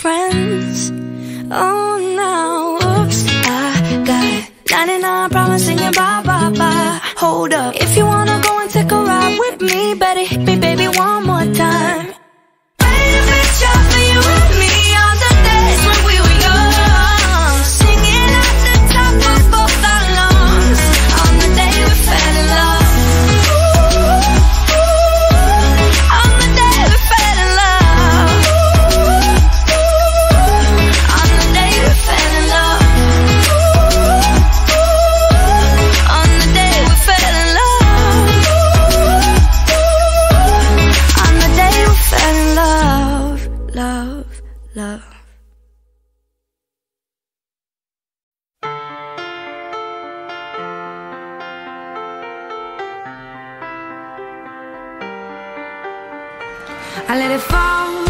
friends. Oh no, oops, I got 99 problems singing bye bye bye. Hold up, if you wanna go and take a ride with me, better hit me, baby, one more. I let it fall.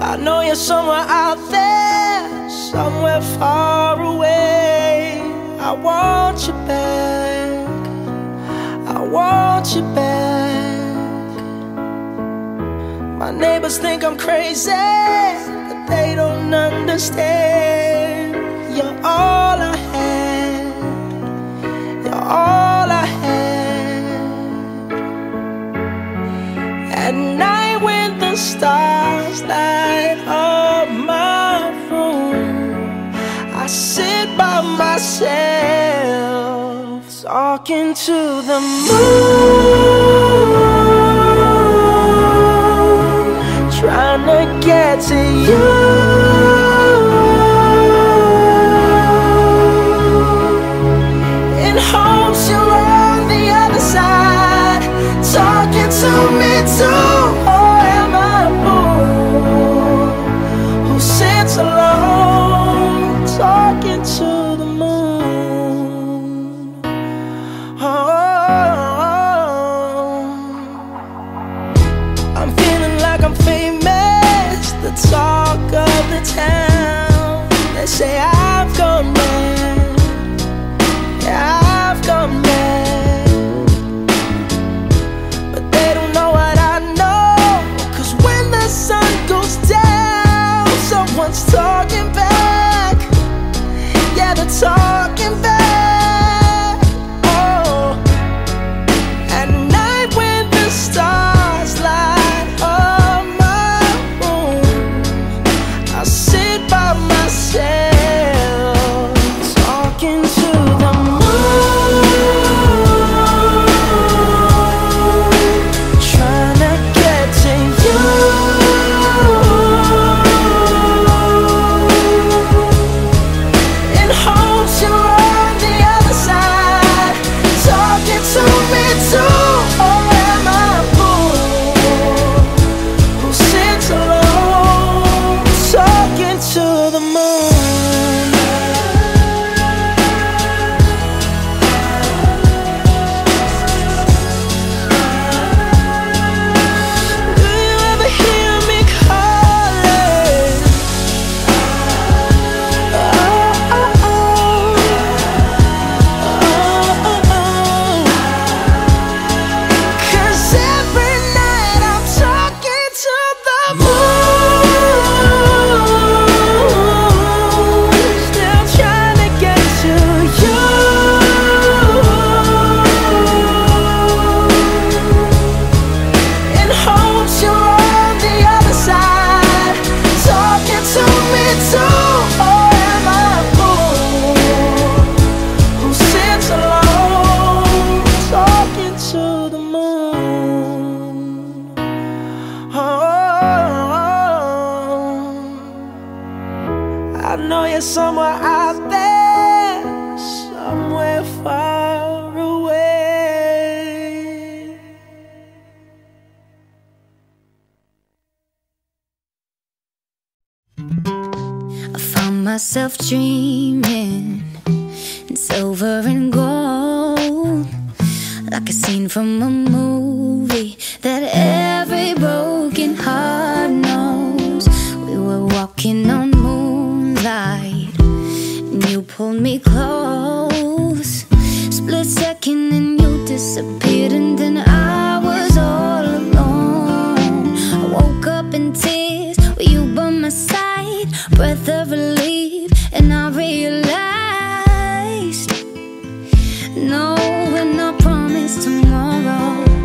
I know you're somewhere out there, somewhere far away. I want you back. I want you back. My neighbors think I'm crazy, but they don't understand. You're all I had. You're all I had. At night stars light up my room. I sit by myself, talking to the moon, trying to get to you. Never Somewhere out there, somewhere far away. I found myself dreaming in silver and gold, like a scene from a movie that No, we're not promised tomorrow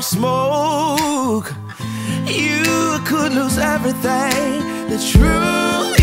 of smoke, you could lose everything. The truth.